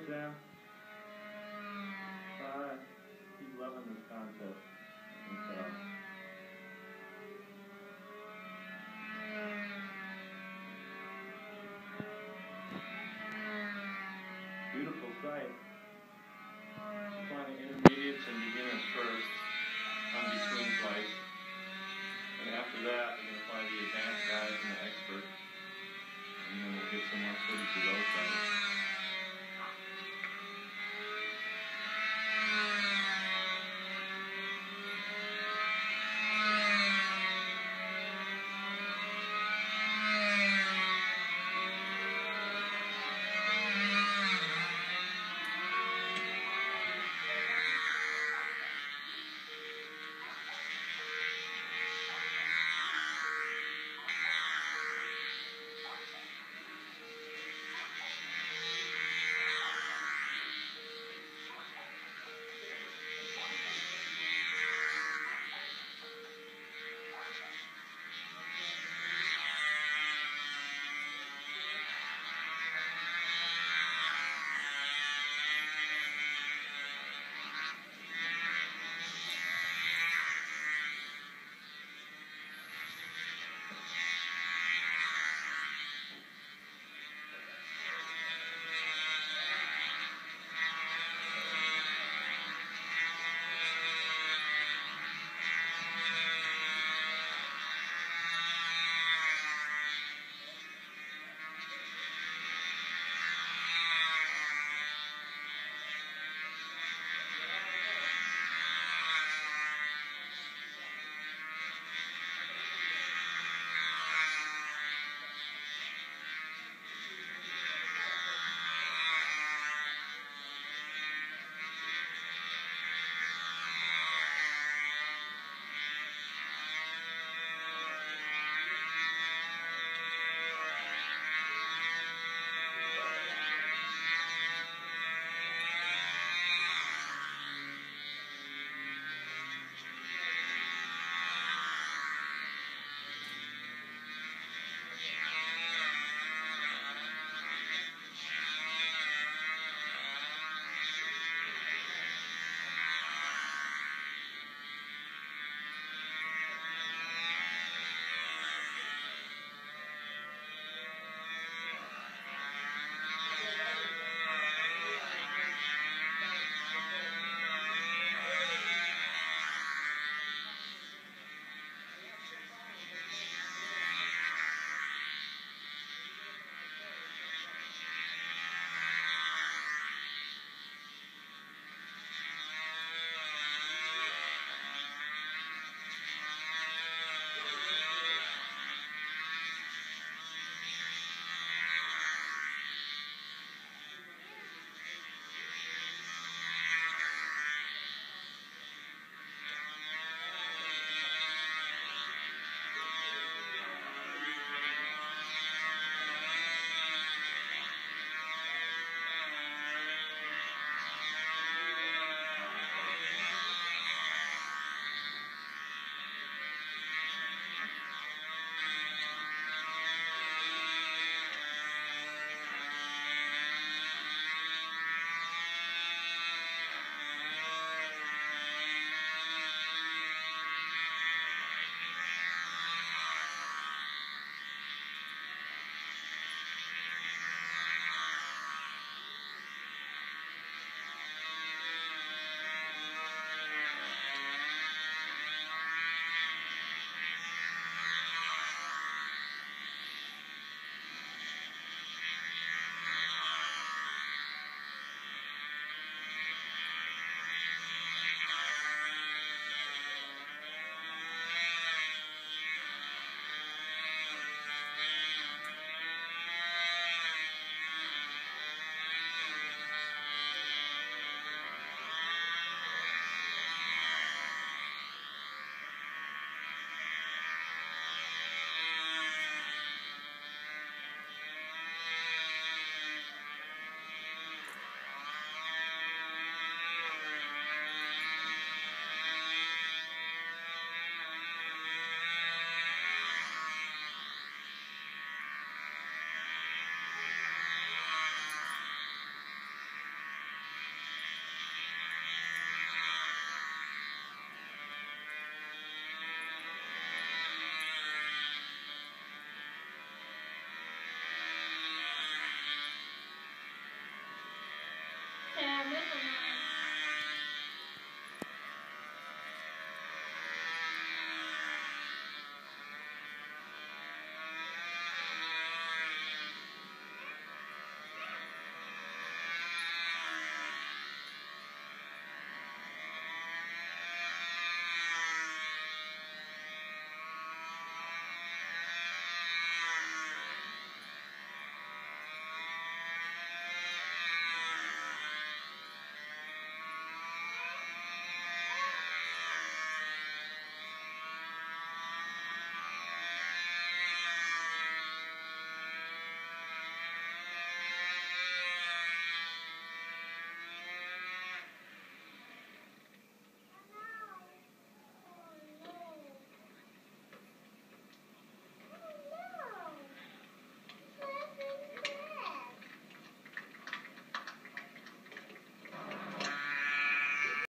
Hi, Sam. Hi. He's loving this contest. And. Beautiful sight. Apply intermediates and beginners first on between flights. And after that, we're gonna find the advanced guys and the experts, And then we'll get some more footage of those guys.